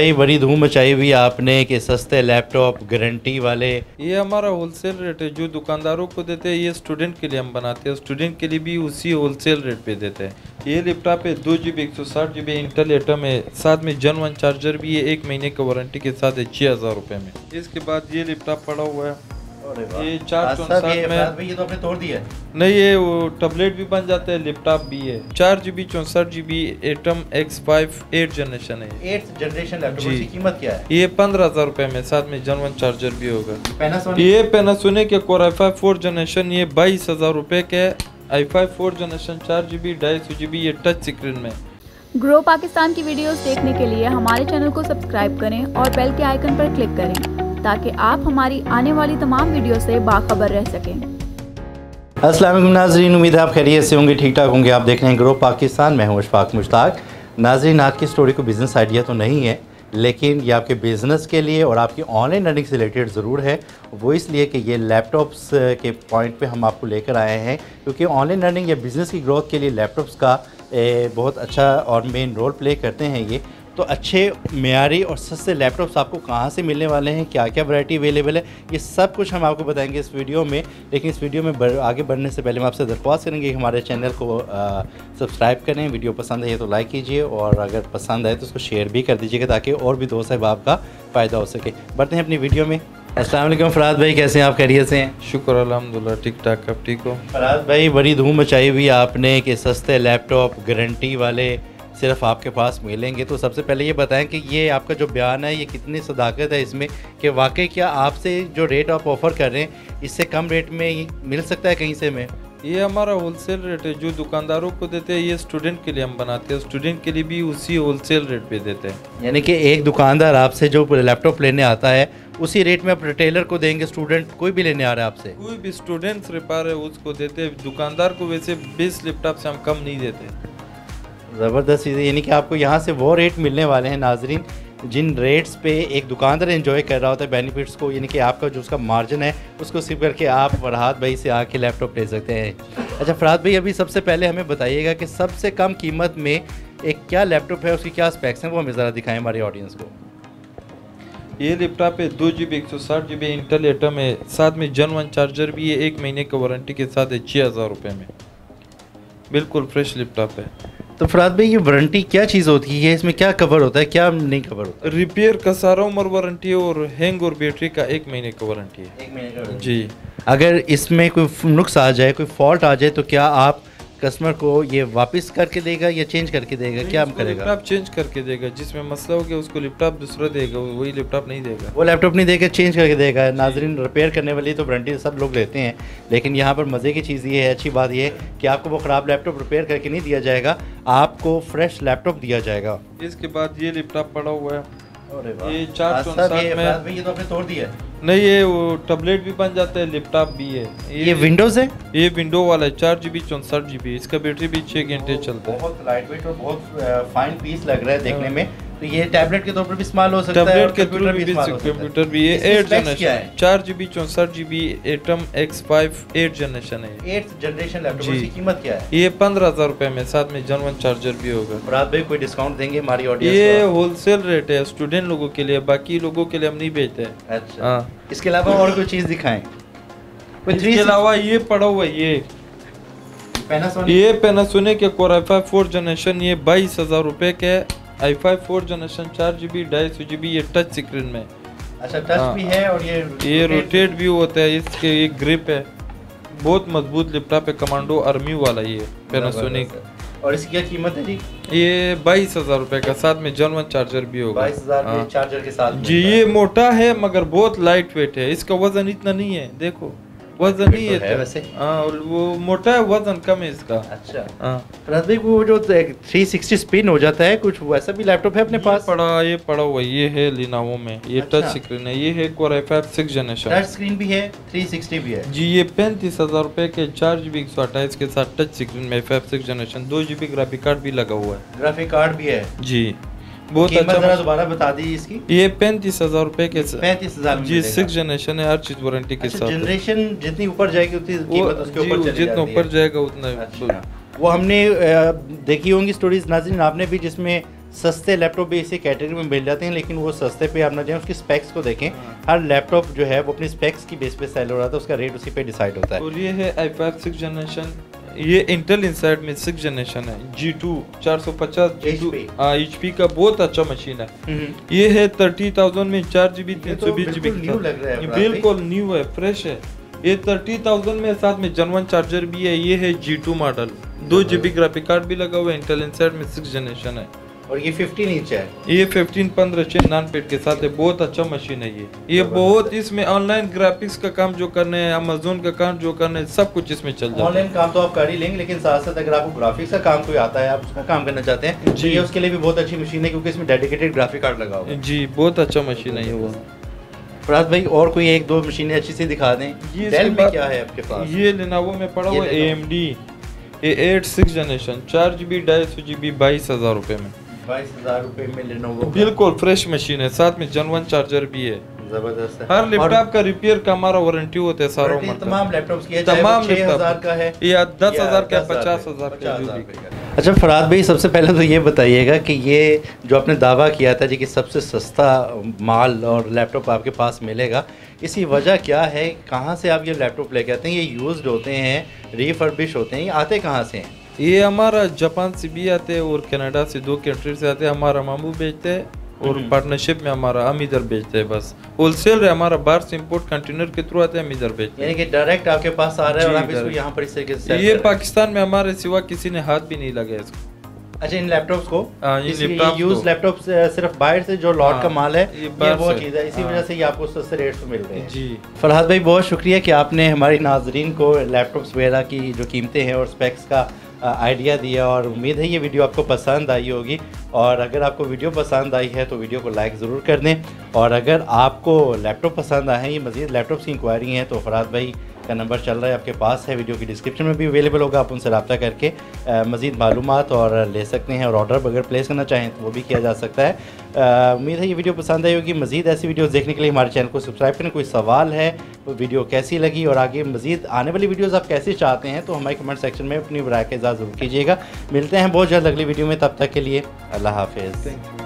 भाई बड़ी धूम मचाई हुई आपने कि सस्ते लैपटॉप गारंटी वाले। ये हमारा होलसेल रेट है, जो दुकानदारों को देते हैं, ये स्टूडेंट के लिए हम बनाते हैं। स्टूडेंट के लिए भी उसी होलसेल रेट पे देते हैं। ये लैपटॉप है, दो जी बी एक सौ साठ जी बी इंटर एटम है। साथ में जन वन चार्जर भी है, एक महीने की वारंटी के साथ है छः हज़ार रुपये में। इसके बाद ये लैपटॉप पड़ा हुआ है। ये चार आज चौंसठ में- ये तो आपने तोड़ दिया नहीं ये वो टैबलेट भी बन जाते हैं लैपटॉप भी है। चार जी बी चौंसठ G B Atom X five eight generation है ये। Eighth generation laptop ji. कीमत क्या है? ये पंद्रह हज़ार रुपये में साथ में जनवन चार्जर भी होगा। ये पैनासोनिक के core i five four generation ये बाईस हज़ार रुपए के आई फाइव फोर जनरेशन चार जी बी ढाई सौ जी बी ये टच स्क्रीन में। ग्रो पाकिस्तान की वीडियोस देखने के लिए हमारे चैनल को सब्सक्राइब करें और बेल के आइकन पर क्लिक करें। ताकि आप हमारी आने वाली तमाम वीडियो से बाखबर रह सकें। वालेकुम नाजरीन, उम्मीद आप खैरियत से होंगे ठीक ठाक होंगे। आप देख रहे हैं ग्रो पाकिस्तान, मैं हूँ अशफाक मुश्ताक। नाजरीन, आज की स्टोरी को बिज़नेस आइडिया तो नहीं है, लेकिन ये आपके बिज़नेस के लिए और आपकी ऑनलाइन अर्निंग से रिलेटेड ज़रूर है। वो इसलिए कि ये लैपटॉप्स के पॉइंट पे हम आपको लेकर आए हैं, क्योंकि ऑनलाइन अर्निंग या बिज़नेस की ग्रोथ के लिए लैपटॉप्स का बहुत अच्छा और मेन रोल प्ले करते हैं ये। तो अच्छे मेयारी और सस्ते लैपटॉप्स आपको कहाँ से मिलने वाले हैं? क्या क्या वैरायटी अवेलेबल है? ये सब कुछ हम आपको बताएँगे इस वीडियो में। लेकिन इस वीडियो में बढ़, आगे बढ़ने से पहले हम आपसे दरख्वास्त करेंगे कि हमारे चैनल को सब्सक्राइब करें। वीडियो पसंद है तो लाइक कीजिए और अगर पसंद आए तो उसको शेयर भी कर दीजिएगा ताकि और भी दोस्त अहबाब का फ़ायदा हो सके। बढ़ते हैं अपनी वीडियो में। वालेकुम फराज भाई कैसे हैं? आप खैरियत से हैं? शुक्र अल्हम्दुलिल्लाह ठीक ठाक। अब ठीक हो? फराज भाई बड़ी धूम मचाई हुई आपने कि सस्ते लैपटॉप गारंटी वाले सिर्फ़ आपके पास मिलेंगे। तो सबसे पहले ये बताएँ कि ये आपका जो बयान है ये कितनी सदाकत है इसमें कि वाकई क्या आपसे जो रेट आप ऑफ़र कर रहे हैं इससे कम रेट में मिल सकता है कहीं से में ये हमारा होलसेल रेट है जो दुकानदारों को देते हैं ये स्टूडेंट के लिए हम बनाते हैं। स्टूडेंट के लिए भी उसी होलसेल रेट पे देते हैं। यानी कि एक दुकानदार आपसे जो लैपटॉप लेने आता है उसी रेट में आप रिटेलर को देंगे स्टूडेंट कोई भी लेने आ रहा है आपसे? कोई भी स्टूडेंट्स रिपार है उसको देते हैं। दुकानदार को वैसे बीस लैपटॉप से हम कम नहीं देते। ज़बरदस्त चीज़, यानी कि आपको यहाँ से वो रेट मिलने वाले हैं, नाजरीन, जिन रेट्स पे एक दुकानदार एंजॉय कर रहा होता है बेनिफिट्स को, यानी कि आपका जो उसका मार्जिन है, उसको सिप करके आप फरहाद भाई से आके लैपटॉप ले सकते हैं। अच्छा फरहाद भाई, अभी सबसे पहले हमें बताइएगा कि सबसे कम कीमत में एक क्या लैपटॉप है, उसकी क्या स्पेक्स हैं, वो हमें ज़रा दिखाएँ हमारे ऑडियंस को। ये लैपटॉप है, दो जी बी एक सौ साठ जी बी इंटेल एटम है, साथ में जन वन चार्जर भी है, एक महीने की वारंटी के साथ है छः हज़ार रुपये में। बिल्कुल फ्रेश लैपटॉप है। तो फराद भाई ये वारंटी क्या चीज़ होती है? इसमें क्या कवर होता है? क्या नहीं कवर होता? रिपेयर का सारा उम्र वारंटी है और हैंग और बैटरी का एक महीने का वारंटी है। है एक महीने का जी। अगर इसमें कोई नुक्स आ जाए कोई फॉल्ट आ जाए तो क्या आप कस्टमर को ये वापस करके देगा या चेंज करके देगा? क्या हम करेगा? लैपटॉप चेंज करके देगा। जिसमें मसला हो गया उसको लैपटॉप दूसरा देगा। वही लैपटॉप नहीं देगा। वो लैपटॉप नहीं देगा चेंज करके देगा। नाजरीन रिपेयर करने वाली तो वारंटी सब लोग लेते हैं। लेकिन यहाँ पर मज़े की चीज़ ये है अच्छी बात ये है कि आपको वो ख़राब लैपटॉप रिपेयर करके नहीं दिया जाएगा। आपको फ्रेश लैपटॉप दिया जाएगा। इसके बाद ये लैपटॉप पड़ा हुआ है। ये ये चार सौ चौंसठ में- ये तो आपने तोड़ दिया। है नहीं ये वो टैबलेट भी बन जाता है लैपटॉप भी है। ये विंडोज़ है? ये विंडो वाला है चार जी बी चौंसठ जी बी इसका बैटरी भी छः घंटे चलता है। बहुत लाइट वेट और बहुत फाइन पीस लग रहा है देखने में। तो ये टैबलेट के तौर पर भी इस्तेमाल हो सकता है टैबलेट और के कंप्यूटर थ्रू भी इस्तेमाल हो सकता है। कंप्यूटर भी इसकी एट जनरेशन चार जी बी चौंसठ G B Atom X five eight generation है एट्थ जनरेशन लैपटॉप। इसकी कीमत क्या है? ये पंद्रह हज़ार रुपए में साथ में जनवन चार्जर भी होगा। मुराद भाई कोई डिस्काउंट देंगे हमारी ऑडियंस ये होलसेल रेट है स्टूडेंट लोगों के लिए बाकी लोगों के लिए हम नहीं बेचते। अच्छा। हाँ। इसके अलावा और कोई चीज़ दिखाएँ? इसके अलावा ये पड़ा हुआ ये। पैनासोनिक ये पैनासोनिक के कोर आई फोर जनरेशन ये बाईस हज़ार रुपए के आई फाइव फोर जनरेशन चार जी बी ढाई सौ जी बी ये टच स्क्रीन में। अच्छा टच हाँ। भी है और ये ये रोटेट भी होता है इसके ये ग्रिप है। बहुत मज़बूत लैपटॉप है कमांडो आर्मी वाला ये पैनासोनिक और इसकी क्या कीमत है जी? ये बाईस हज़ार रुपए का साथ में जनवन चार्जर भी होगा। बाईस हज़ार हाँ। चार्जर के साथ जी ये मोटा है मगर बहुत लाइट वेट है इसका वज़न इतना नहीं है देखो। वज़न नहीं तो है है वैसे। हाँ और वो मोटा है वज़न कम है इसका। अच्छा। हाँ। वो जो थ्री सिक्सटी स्पिन हो जाता है कुछ वैसा भी लैपटॉप है अपने ये पास? पड़ा ये पड़ा हुआ है, ये है लिनावो में ये अच्छा। टच स्क्रीन है ये है core i five six generation touch screen भी है थ्री सिक्सटी भी है। जी ये पैंतीस हज़ार रुपए के चार जी बी एक सौ अट्ठाईस के साथ टच स्क्रीन में फाइव सिक्स जनरेशन दो जी बी ग्राफिक कार्ड भी लगा हुआ है। ग्राफिक कार्ड भी है। जी। बहुत अच्छा दोबारा बता दी इसकी। ये पैंतीस हज़ार रुपए के पैंतीस हज़ार जी सिक्स जनरेशन है हर चीज़ वारंटी के साथ जनरेशन जितनी ऊपर जाएगी उतनी जितना ऊपर जाएगा उतना अच्छा वो हमने देखी होंगी स्टोरीज नाजिन आपने भी जिसमें सस्ते लैपटॉप भी इसी कैटेगरी में मिल जाते हैं लेकिन वो सस्ते पे आप ना जाए उसकी स्पेक्स को देखें। हर लैपटॉप जो है वो अपनी स्पेक्स की बेस पे सेल हो रहा था उसका रेट उसी पे डिसाइड होता है। और ये है आई फाइव सिक्स जनरेशन ये इंटेल इंसाइड में सिक्स जनरेशन है जी टू चार सौ पचास जी टू एच पी का बहुत अच्छा मशीन है। हम्म। ये है थर्टी थाउज़ेंड में चार जी बी तीन तो सौ बीस जीबी बिल्कुल न्यू है फ्रेश है ये थर्टी थाउज़ेंड में साथ में जनवन चार्जर भी है। ये है जी टू मॉडल दो जीबी ग्राफिक कार्ड भी लगा हुआ है। इंटेल इंसाइड में सिक्स जनरेशन है। और ये 15 इंच है। ये 15 15 छः नान पेट के साथ है बहुत अच्छा मशीन है ये। ये बहुत इसमें ऑनलाइन ग्राफिक्स का काम जो करने है अमेजोन का काम जो करने हैं सब कुछ इसमें चल है। ऑनलाइन काम तो आप कर ही लेंगे लेकिन साथ साथ अगर आपको ग्राफिक्स का काम कोई आता है आप उसका काम करना चाहते हैं तो जी। ये उसके लिए भी बहुत अच्छी मशीन है क्योंकि इसमें डेडिकेटेड ग्राफिक कार्ड लगा हुआ है। जी बहुत अच्छा मशीन है ये वो। फराज भाई और कोई एक दो मशीनें अच्छी सी दिखा दें। ये डेल में क्या है आपके पास? ये लेनोवो में पड़ा ये हुआ ए एम डी ये एट सिक्स जनरेशन चार जी बी ढाई सौ जी बी बाईस हज़ार रुपये में। बाईस हज़ार रुपए में लेनोवो बिल्कुल फ्रेश मशीन है। साथ में जनवन चार्जर भी है। ज़बरदस्त है। हर लैपटॉप का रिपेयर का हमारा वारंटी होता है सारा। तमाम लैपटॉप्स तमाम लैपटॉप। का है या दस हज़ार का पचास हज़ार का। अच्छा फराद भाई सबसे पहले तो ये बताइएगा कि ये जो आपने दावा किया था जी कि सबसे सस्ता माल और लैपटॉप आपके पास मिलेगा इसकी वजह क्या है? कहाँ से आप ये लैपटॉप लेके आते हैं? ये यूज्ड होते हैं रीफर्बिश होते हैं ये आते कहाँ से हैं? ये हमारा जापान से भी आते हैं और कनाडा से दो कंट्री से आते हैं हमारा मामू बेचते हैं और हम्म। पार्टनरशिप में हमारा हम इधर बेचते हैं बस होलसेल है हमारा बाहर से इम्पोर्ट कंटेनर के थ्रू आते हैं हम इधर बेचते यानी कि डायरेक्ट आपके पास आ रहा है और आप इसको यहाँ पर इस तरीके से ये हैं। पाकिस्तान में हमारे सिवा किसी ने हाथ भी नहीं लगाया इसको अच्छा इन लैपटॉप्स को? हाँ, यूज़ लैपटॉप सिर्फ़ बाहर से जो लॉट हाँ, का माल है ये ये वो चीज़ है। इसी हाँ। वजह से ये आपको सस्ते रेट पे मिल रहे हैं। जी। फरहाद भाई बहुत शुक्रिया कि आपने हमारी नाजरीन को लैपटॉप्स वगैरह की जो कीमतें हैं और स्पेक्स का आइडिया दिया और उम्मीद है ये वीडियो आपको पसंद आई होगी। और अगर आपको वीडियो पसंद आई है तो वीडियो को लाइक ज़रूर कर दें। और अगर आपको लैपटॉप पसंद आए हैं ये मज़ीद लैपटॉप्स की इंक्वायरी हैं तो फरहाद भाई का नंबर चल रहा है, आपके पास है, वीडियो की डिस्क्रिप्शन में भी अवेलेबल होगा, आप उनसे रब्ता करके मज़ीद मालूम और ले सकते हैं और ऑर्डर अगर प्लेस करना चाहें तो वो भी किया जा सकता है। उम्मीद है ये वीडियो पसंद आई होगी। मज़ीद ऐसी वीडियोस देखने के लिए हमारे चैनल को सब्सक्राइब करें। कोई सवाल है वीडियो कैसी लगी और आगे मज़ीद आने वाली वीडियोज़ आप कैसे चाहते हैं तो हमारे कमेंट सेक्शन में अपनी राय के इजाज़ ज़रूर कीजिएगा। मिलते हैं बहुत जल्द अगली वीडियो में, तब तक के लिए अल्लाह हाफिज़।